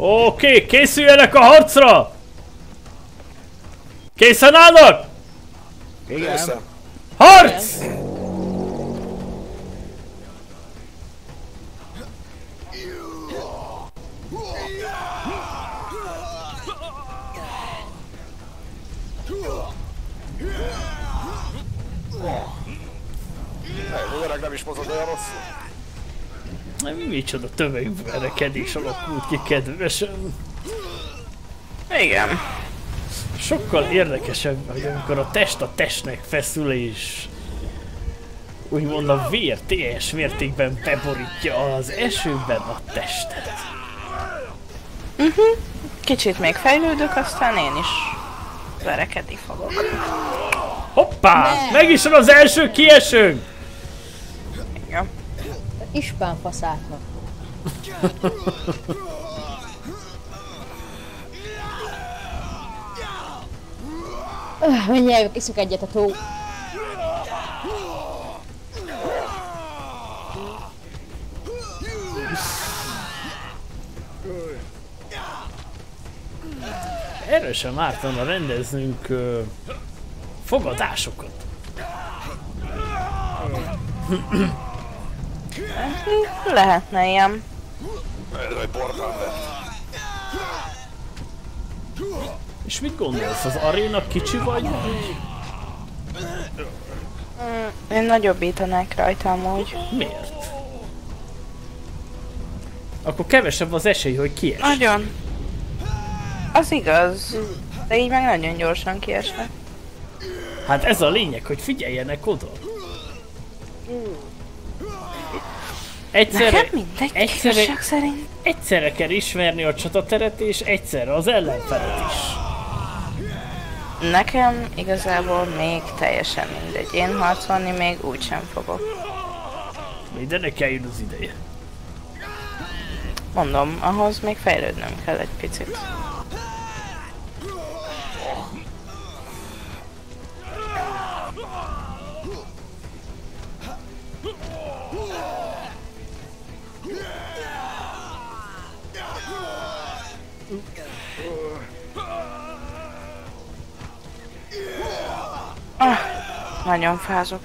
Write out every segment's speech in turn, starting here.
Oké, okay, készüljenek a harcra! Készen állnak? Igen. Harc! Egy öreg nem is mozog olyan rosszul. Nem, micsoda tömegverekedés alakult ki kedvesen. Igen. Sokkal érdekesebb, hogy amikor a test a testnek feszül és úgymond a vér teljes mértékben beborítja az esőben a testet. Kicsit még fejlődök, aztán én is verekedni fogok. Hoppá! Meg is van az első kiesőnk! Ispán faszáknak. Öh, Mindjárt iszok egyet a tó. Erről sem ártana rendeznünk ö, fogadásokat. Lehetne ilyen. És mit gondolsz, az aréna kicsi vagy? vagy? Én nagyobbítanák rajta amúgy. Miért? Akkor kevesebb az esély, hogy kies. Nagyon. Az igaz. De így meg nagyon gyorsan kiesnek. Hát ez a lényeg, hogy figyeljenek oda. Egyszerre, Nekem mindegy, egyszerre, szerint. egyszerre kell ismerni a csatateret és egyszerre az ellenfelet is. Nekem igazából még teljesen mindegy. Én harcolni még úgysem fogok. Mindennek eljön az ideje. Mondom, ahhoz még fejlődnöm kell egy picit. Ah, nagyon fázok.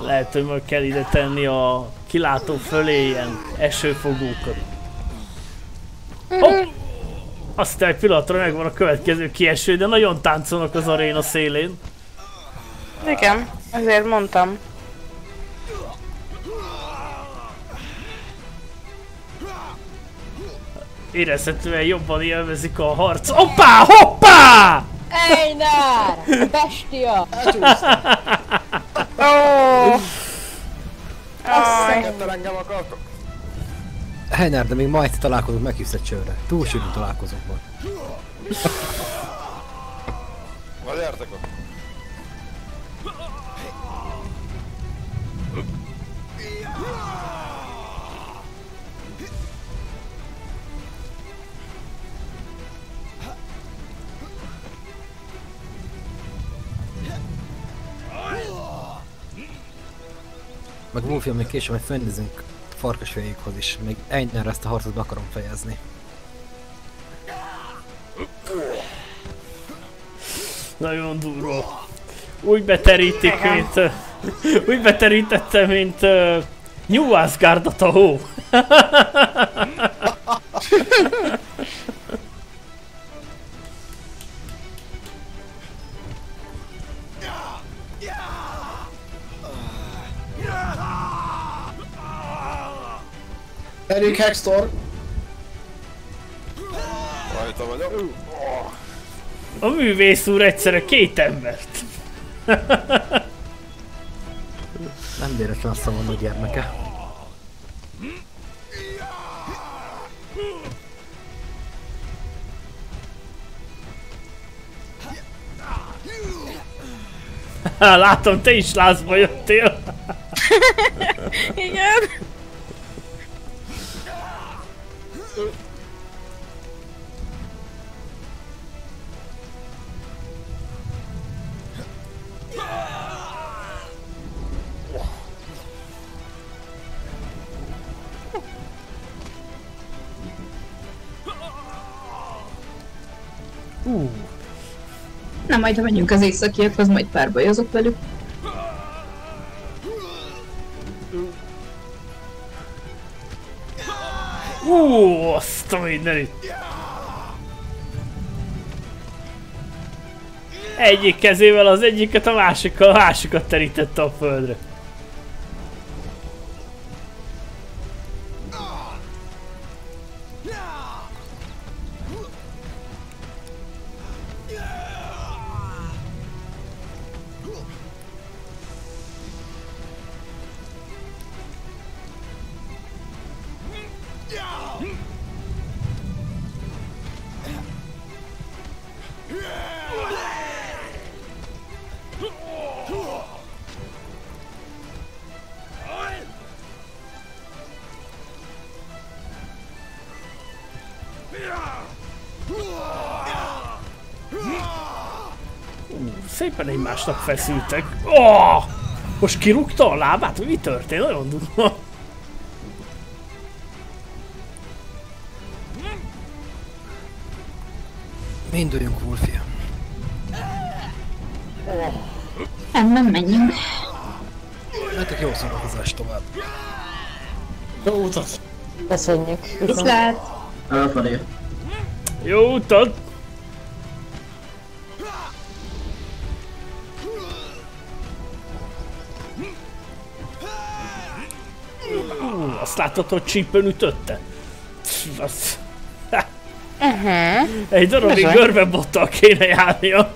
Lehet, hogy majd kell ide tenni a kilátó fölé ilyen esőfogókat. Aztán egy pillanatra megvan a következő kieső, de nagyon táncolnak az aréna szélén. Igen, ezért mondtam. Érezhetően jobban élvezik a harc. Hoppá! Hoppá! Einar! A bestia! Ó, Ketten engem akartok? Heiner, de még majd találkozunk, meghívsz csőre. Túl sűrű találkozók van. Vagy gyertek ott. Meg Wolfia még később majd fennnézünk farkasfejékhoz is. Még Einer ezt a harcot be akarom fejezni. Nagyon durva. Úgy beterítik, mint... úgy beterítette, mint... Uh, New Asgardot a hó. Erik Hextor. Rajta vagyok. A művész úr egyszerre két embert. Nem véletlen azt mondom, hogy gyermeke. Látom, te is lázba jöttél. Igen. Ú, Na majd, ha megyünk az északiakhoz, majd párbajozok velük. ú, azt a mindenit. Egyik kezével az egyiket, a másikkal a másikat terítette a földre. Szépen egymásnak feszültek. Oh! Most kirúgta a lábát? Mi történt? Nagyon durva. Induljunk, Wolfia. Nem, nem menjünk. Nektek jó szórakozást tovább. Jó utat! Köszönjük. Viszlát! Elfelé. Jó utat! Azt látod, hogy csípőn ütötte? Az... Uh-huh. Egy darabig Bizony. görbebottal kéne járnia.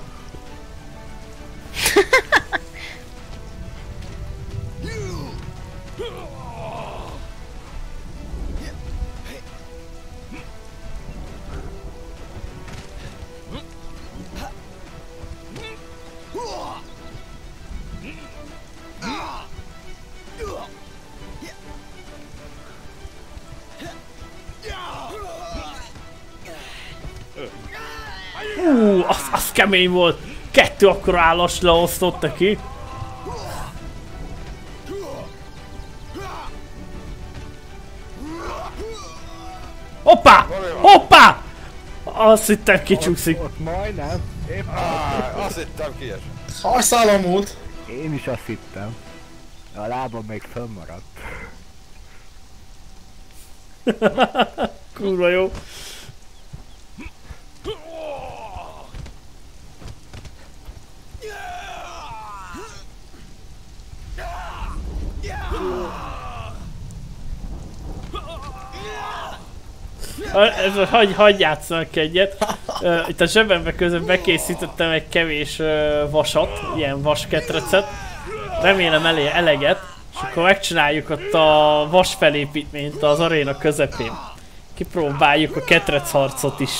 Kemény volt. Kettő akkor állas leosztott neki. Hoppá! Hoppá! Azt hittem kicsúszik. Ott majdnem. Épp Á, azt hittem kies. Hajszál a múlt! én is azt hittem. A lábam még fönnmaradt. Kurva jó. Ez- Hagy, hagy játszanak egyet. Ö, Itt a zsebembe közben bekészítettem egy kevés ö, vasat, ilyen vasketrecet. Remélem elé eleget, és akkor megcsináljuk ott a vas felépítményt az aréna közepén. Kipróbáljuk a ketrec harcot is.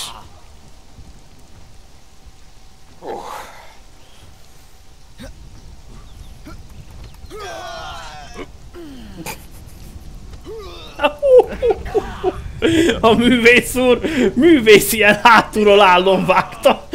A művész úr művész ilyen hátulról állom vágta.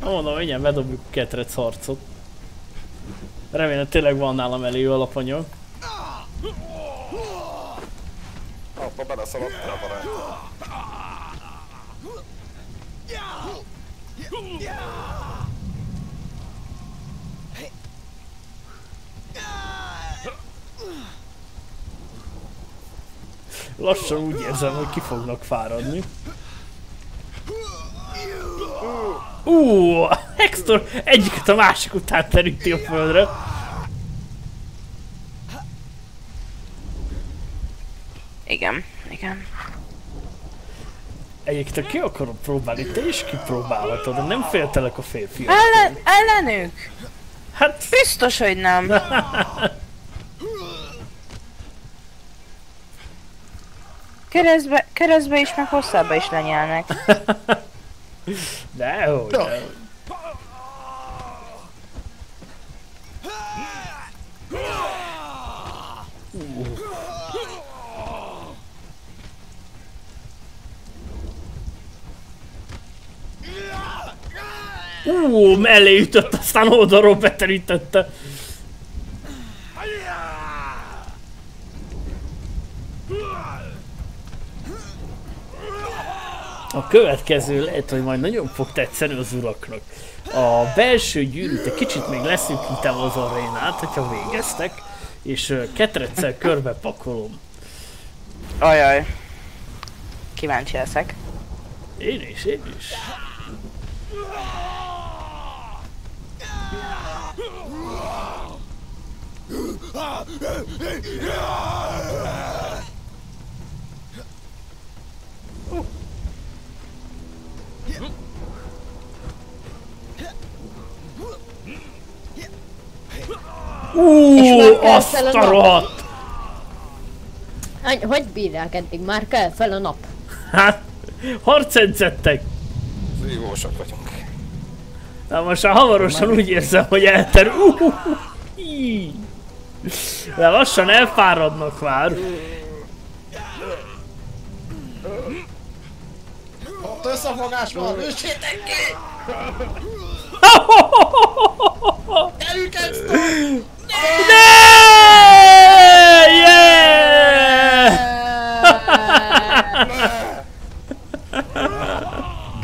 Na mondom, mindjárt bedobjuk ketrec harcot. Remélem tényleg van nálam elég alapanyag. Abba beleszaladtál a barát. Lassan úgy érzem, hogy ki fognak fáradni. Ú, Hextor egyiket a másik után teríti a földre. Igen. Egyébként ki akarom próbálni, te is kipróbálhatod, de nem féltelek a férfiak. Ellen, ellenük? Hát, Biztos, hogy nem. Keresztbe, keresztbe is, meg hosszába is lenyelnek. dehogy, dehogy. Ú, mellé ütött, aztán oldalról beterítette. A következő lehet, hogy majd nagyon fog tetszeni az uraknak. A belső gyűrűt egy kicsit még leszűkítem az arénát, hogyha végeztek, és ketreccel körbe pakolom. Ajaj. Kíváncsi leszek. Én is, én is. És Ú, azt a nap. rohadt! Any, hogy bírják eddig? Már kell fel a nap. Hát, harcedzettek! Zívósak vagyunk. Na most már hamarosan úgy érzem, hogy elter... Uh, uh, uh. De lassan elfáradnak már. Ott összefogás van, üssétek ki! Elüket Ne! Yeah!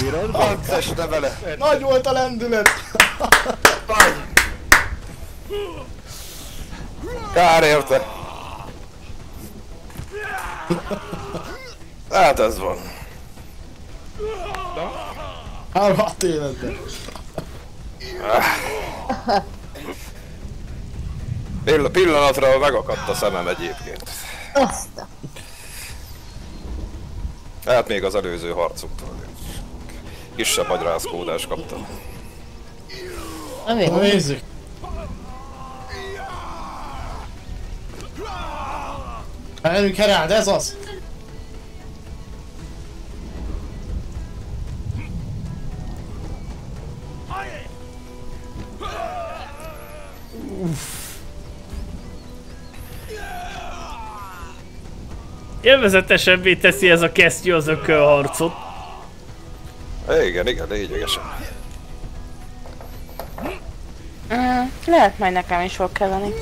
Bírod? Ances ne vele! Nagy volt a lendület! Kár érte! Hát ez van. Hármat életben. Pill- pillanatra megakadt a szemem egyébként. Azt a... Hát még az előző harcunktól. Kisebb agyrázkódást kaptam. Na? Na nézzük. Elünk Herald, ez az! Élvezetesebbé teszi ez a kesztyű az ökölharcot. Igen, igen, lényegesen. Mm, lehet majd nekem is fog kelleni.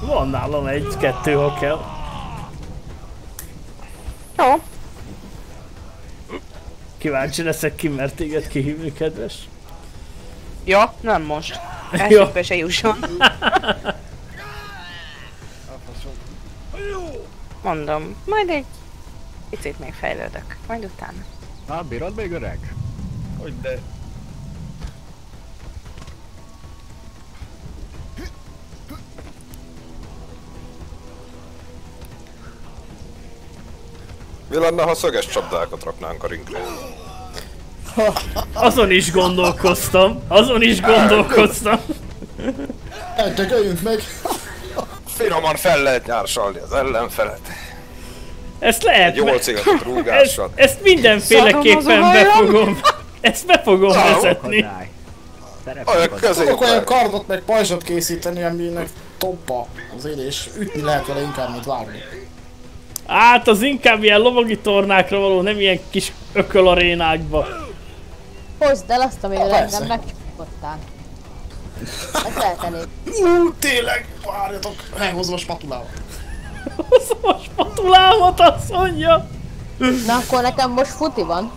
Van nálam egy-kettő, ha kell. Jó, Kíváncsi leszek ki, mert téged kihívni, kedves. ja, nem most. Jó. Eszükbe se jusson. Mondom, majd egy picit még fejlődök, majd utána. Na, bírod még öreg? Hogy de... Mi lenne, ha szöges csapdákat raknánk a ringre? Azon is gondolkoztam, azon is gondolkoztam. Egyek öljünk meg! Finoman fel lehet nyársalni az ellenfelet. Ezt lehet Jól célzott ezt, rúgással. ezt mindenféleképpen Szarom az befogom. Ezt be fogom Szarom. vezetni. Tudok olyan kardot meg pajzsot készíteni, aminek toppa az én, és ütni lehet vele inkább, mint vágni. Hát az inkább ilyen lovagi tornákra való, nem ilyen kis ökölarénákba. Hozd el azt, Ha, persze. engem megcsukottál. Ez lehet elég. Ú, tényleg! Várjatok, elhozom a spatulámat. Hozom a spatulámat, azt mondja. Na akkor nekem most futi van.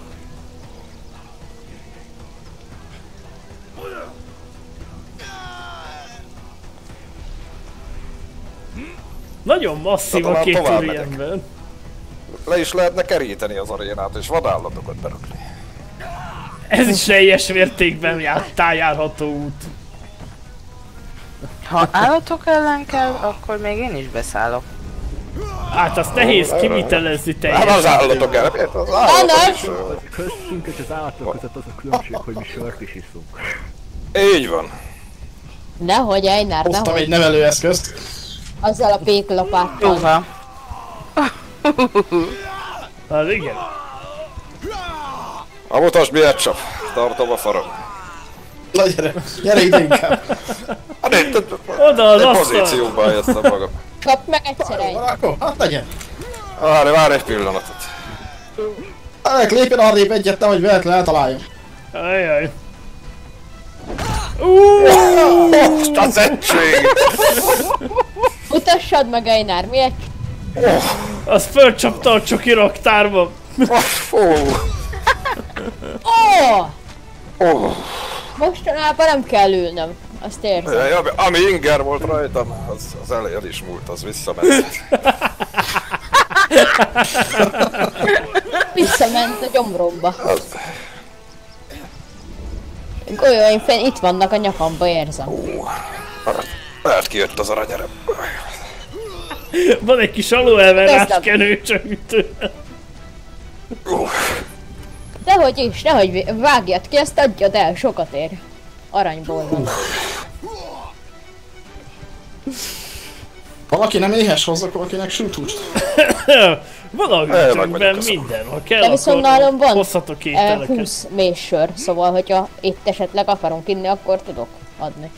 Nagyon masszív a két ember. Le is lehetne keríteni az arénát, és vadállatokat berakni. Ez is teljes mértékben jár, tájárható út. Ha állatok ellen kell, akkor még én is beszállok. Hát azt nehéz kivitelezni Hát az teljesen. állatok el, miért az állatok Köztünk és az állatok között az a különbség, hogy mi sört is iszunk. Így van. Nehogy, Hoztam nehogy. egy nevelőeszközt. Azzal a péklapáttal. Jóva. Az igen. A mutasd miért csap. Tartom a farom. Na gyere, gyere ide inkább. Hát itt, Oda az asztal. pozícióba helyeztem magam. Kap meg egyszer egy. Akkor, hát legyen. Várj, várj egy pillanatot. Hát lépjen arrébb egyet, nehogy véletlen eltaláljon. Ajaj. Most az egység! Mutassad meg, Einar, miért? Az fölcsapta a csoki raktárba. Fú! Ó! Ó, Mostanában nem kell ülnöm. Azt érzem. jaj, ami inger volt rajtam, az, az el, el is múlt, az visszament. Visszament a gyomromba. Az, Golyóim fenn itt vannak a nyakamba, érzem. Hát, lehet kijött az aranyerem. Van egy kis aloe Kezdem. kenő csak ütő. Ú, Dehogy is, nehogy vágjad ki, ezt adjad el, sokat ér. Aranyból van. Valaki nem éhes hozzak valakinek sütúst. Van a köszönöm. minden. Ha kell, De viszont nálam van hozhatok eh, ételeket. 20 mély sör, szóval hogyha itt esetleg akarunk inni, akkor tudok adni.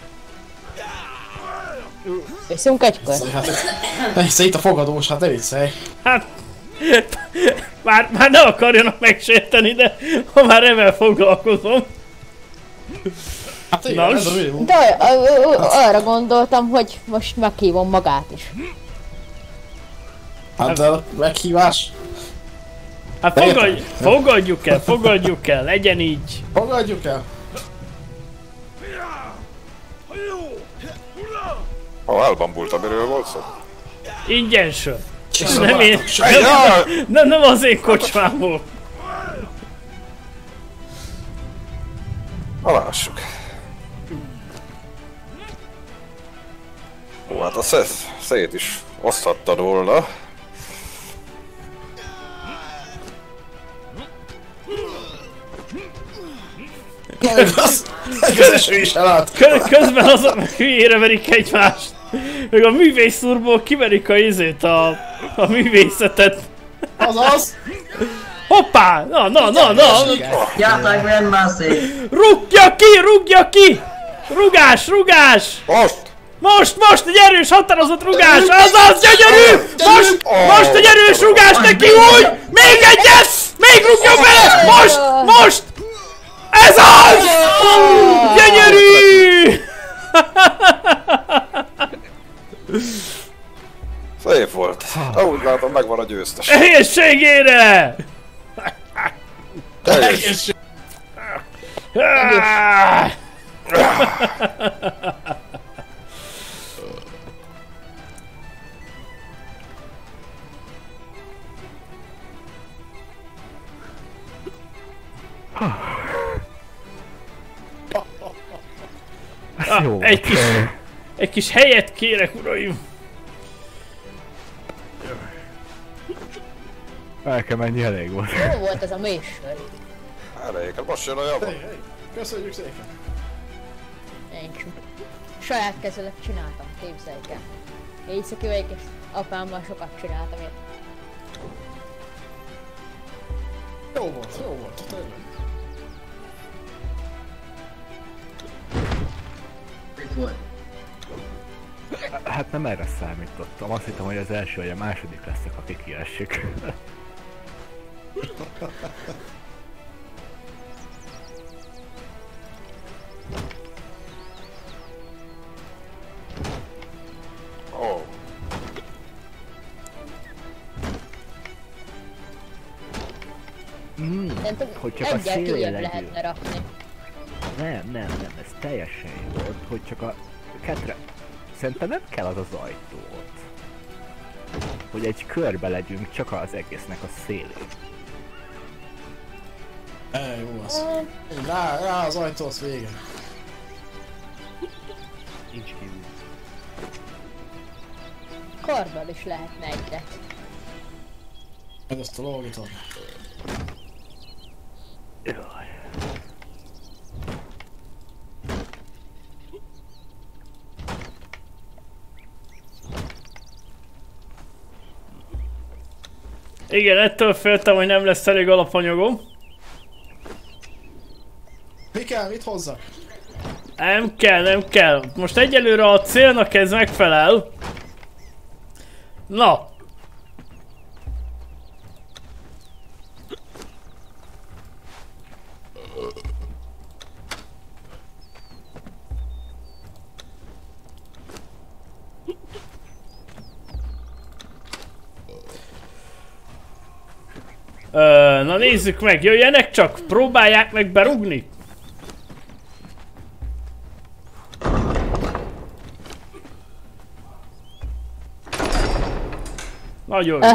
Viszünk egy kör. Hát, persze itt a fogadós, hát ne viccelj. Hát... Már, már ne akarjanak megsérteni, de ha már ezzel foglalkozom. Hát igen, ez a minimum. De arra gondoltam, hogy most meghívom magát is. Hát de meghívás. Hát fogadj, fogadjuk el, fogadjuk el, legyen így. Fogadjuk el. Ha elbambult, amiről volt szó. Ingyen sör. Csiszol, Nem én, Ej, jaj! nem, nem az én kocsmámból. Na lássuk. Ó, hát a szét, szét is oszthattad volna. Az, az közben azok meg hülyére verik egymást. Meg a művészúrból kiverik a izét, a, a művészetet. Azaz. Hoppá! Na, na, na, na! Gyárták Grandmaster! Rúgja ki, rúgja ki! Rugás, rugás! Most! Most, most egy erős, határozott rugás! Azaz, gyönyörű! Most, most egy erős rugás neki úgy! Még egyet! Még rúgjon bele! Most, most! Ez az! Gyönyörű! Szép volt. Ha úgy látom, megvan a győztes. Egészségére! Teljes. Ah! Egy kis, egy kis helyet kérek, uraim! El kell menni, elég volt. Jó volt ez a mély sör. Elég, hát most jön a java. Hey, hey. Köszönjük szépen. Nincs. Saját kezüleg csináltam, képzeljük el. Éjszaki vagyok és apámmal sokat csináltam én. Jó volt, jó volt. Tényleg. Hát nem erre számítottam. Azt hittem, hogy az első vagy a második leszek, aki kiesik. Ó, Szerintem Hogy csak a szélén lehetne rakni. Nem, nem, nem, ez teljesen jó volt, hogy csak a ketre... Szerintem nem kell az az ajtó ott. Hogy egy körbe legyünk csak az egésznek a szélén. E, jó az. Rá, rá az ajtó, az vége. Nincs kívül. karddal is lehetne egyet. Meg azt a lógitod. Igen, ettől féltem, hogy nem lesz elég alapanyagom. Mi kell, mit hozzak? Nem kell, nem kell. Most egyelőre a célnak ez megfelel. Na. Ö, na nézzük meg, jöjjenek csak, próbálják meg berugni. Nagyon jó.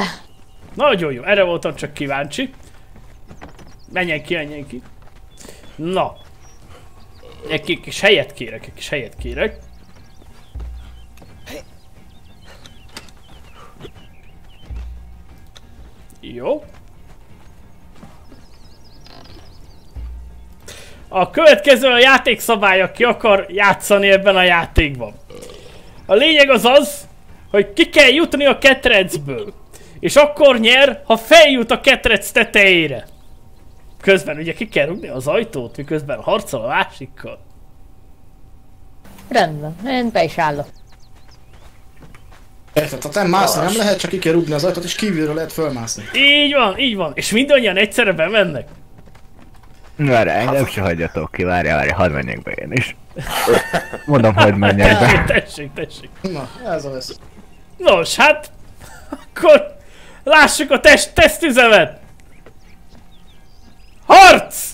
Nagyon jó, erre voltam csak kíváncsi. Menjen ki, menjen ki. Na. Egy ki- kis helyet kérek, egy kis helyet kérek. Jó. A következő a játékszabály, aki akar játszani ebben a játékban. A lényeg az az, hogy ki kell jutni a ketrecből. És akkor nyer, ha feljut a ketrec tetejére. Közben ugye ki kell rúgni az ajtót, miközben harcol a másikkal. Rendben, én be is állok. Érted, tehát nem mászni nem lehet, csak ki kell rúgni az ajtót, és kívülről lehet fölmászni. Így van, így van. És mindannyian egyszerre bemennek. Várj, engem se hagyjatok ki, várj, várj, hadd menjek be én is. Mondom, hogy menjek be. tessék, tessék. Na, ez a lesz. Nos, hát... Akkor... Lássuk a test tesztüzemet! Harc!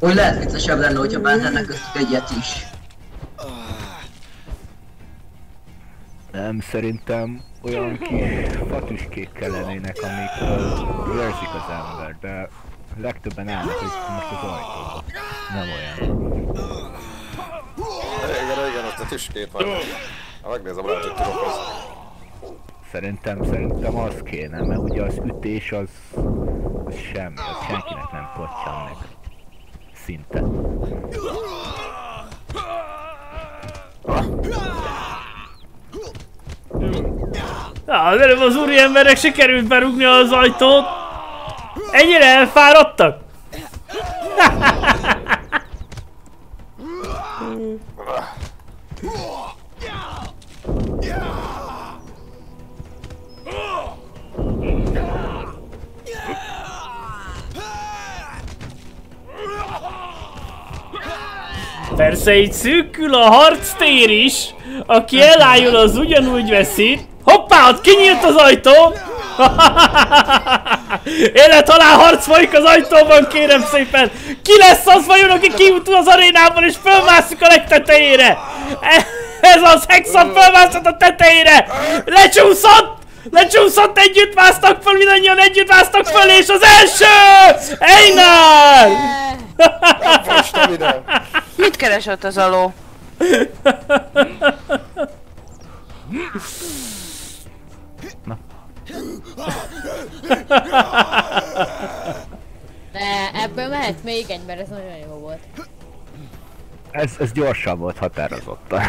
Úgy lehet viccesebb lenne, hogyha bentennek köztük egyet is. Nem, szerintem olyan kis fatüskék lennének, amik őrzik az embert, de legtöbben állnak itt most az ajtóba. Nem olyan. Igen, igen, ott a tüskét van. Megnézem rá, hogy tudok az. Szerintem, szerintem az kéne, mert ugye az ütés az, az semmi, az senkinek nem pottyan meg. Szinte. Na, az előbb az úri emberek sikerült berúgni az ajtót. Ennyire elfáradtak? Persze így szűkül a harctér is, aki elájul az ugyanúgy veszít. Ott kinyílt az ajtó! Élet halál harc folyik az ajtóban, kérem szépen! Ki lesz az vajon, aki kijutul az arénában és fölmászik a legtetejére? Ez az Hexon fölmászott a tetejére! Lecsúszott! Lecsúszott, együtt másztak föl, mindannyian együtt másztak föl, és az első! Einar! Mit keresett az aló? De ebből mehet még egy, mert ez nagyon jó volt. Ez, ez gyorsabb volt határozottan.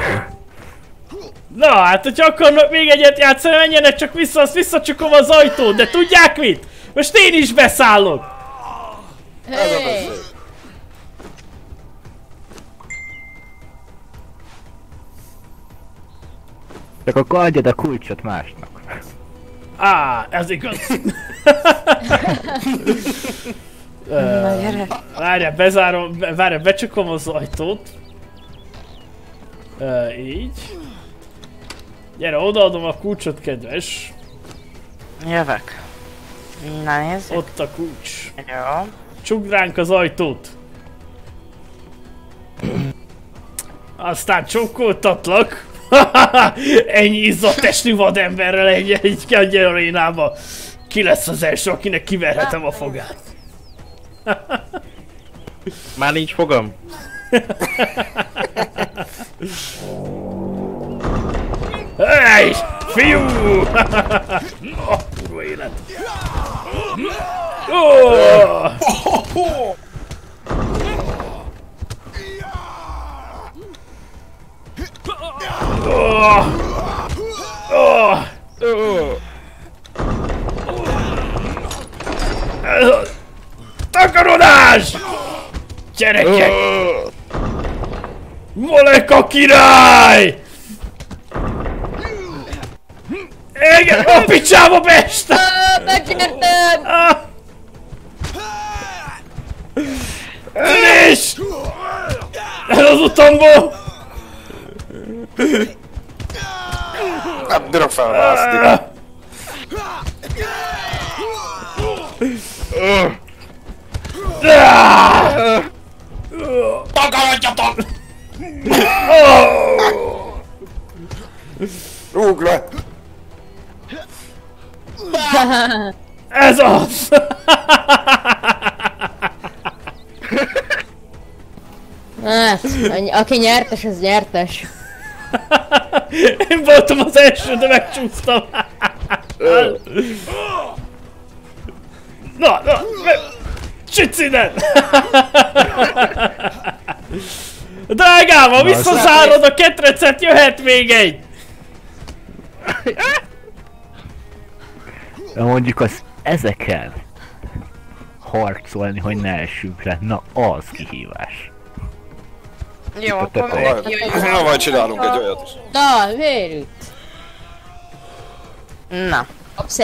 Na hát, hogyha akarnak még egyet játszani, menjenek csak vissza, azt visszacsukom az ajtót, de tudják mit? Most én is beszállok! Ez a Hey! Csak akkor adjad a kulcsot másnak. Á, ez igaz. Na gyere. Várjál, bezárom, be- várjál, becsukom az ajtót. Uh, így. Gyere, odaadom a kulcsot, kedves. Jövök. Na nézzük. Ott a kulcs. Jó. Csukd ránk az ajtót. Aztán csókoltatlak. Ennyi izzatestű vademberrel egy, egy, egy arénába. Ki lesz az első, akinek kiverhetem a fogát? Már nincs fogam. Hey! Fiú! Kurva élet! Oh! Oh! Gyerekek! Moleka király! Igen, a picsába Pest! Ah, megnyertem! Ah! Ülés! Ez az utamból! Nem bírok felmászni. Rúg le! Ez az! Hát, aki nyertes, az nyertes. Én voltam az első, de megcsúsztam. Na, na, me- Sütsz innen! Drágám, ha visszazárod a ketrecet, jöhet még egy! Mondjuk az ezeken harcolni, hogy ne essünk le, na az kihívás. Jó, a akkor. Na majd csinálunk egy olyat is. Na, vérült. Na. Kapsz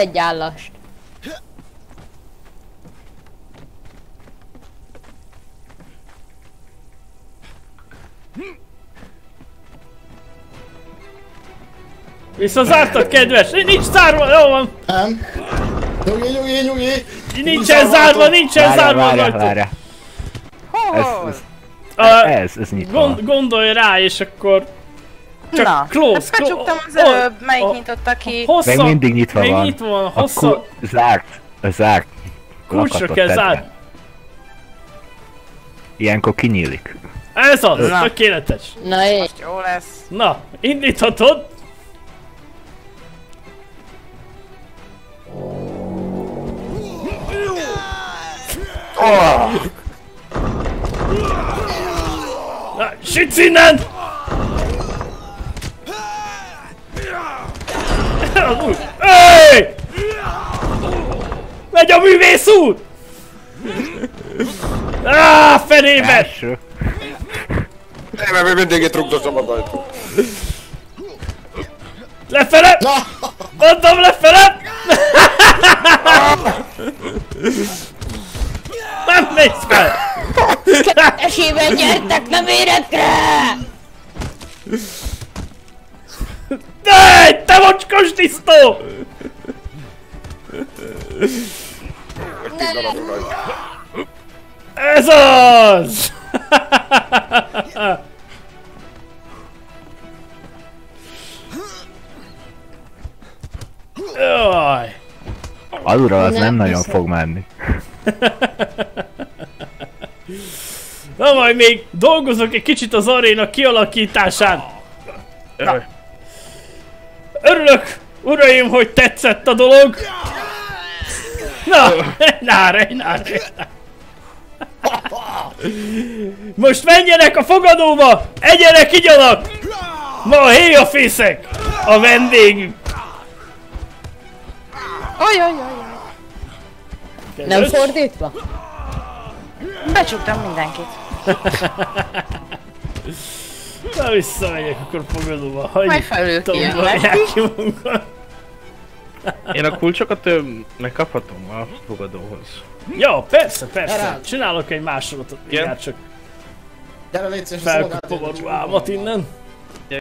Visszazártad, kedves? Nincs zárva, jó van! Nem. Nyugi, nyugi, nyugi. Nincsen zárva, nincsen Várjál, zárva rajta! várjál. Ez, ez, A- ez, ez nyitva Gond, gondolj rá, és akkor... Csak Na, close, hát becsuktam az előbb, melyik nyitotta ki? Hossza, Még mindig nyitva még van. nyitva van, hossza, ku- zárt, a zárt. kulcsra kell be. Ilyenkor kinyílik. Ez az, Na. tökéletes. Na és Jó lesz. Na, indíthatod. Na, sütsz innen! Hey! Megy a művész út! Á, fenébe! Első. Én meg még mindig itt rugdosom az ajtót. Lefele! Mondom lefele! Nem mész fel! esélyben nyertek, nem érek rá! Ne, te mocskos tisztó! Pillanatra rajta. Ez Alulra az Nem nem nagyon hiszem. fog menni. Na majd még dolgozok egy kicsit az aréna kialakításán. Na. Örülök, uraim, hogy tetszett a dolog. Na, náre, náre. Most menjenek a fogadóba, egyenek, igyanak! Ma a héjafészek, a vendégünk. Ojojoj. Nem fordítva? Becsuktam mindenkit. Na visszamegyek akkor fogadóba, Majd hagyj felül kijönnek. Én a kulcsokat ö, megkaphatom a fogadóhoz. Jó, persze, persze. Erre. Csinálok egy másolatot, Igen? csak Gyere légy szíves, a szolgálat. felkapom a ruhámat innen.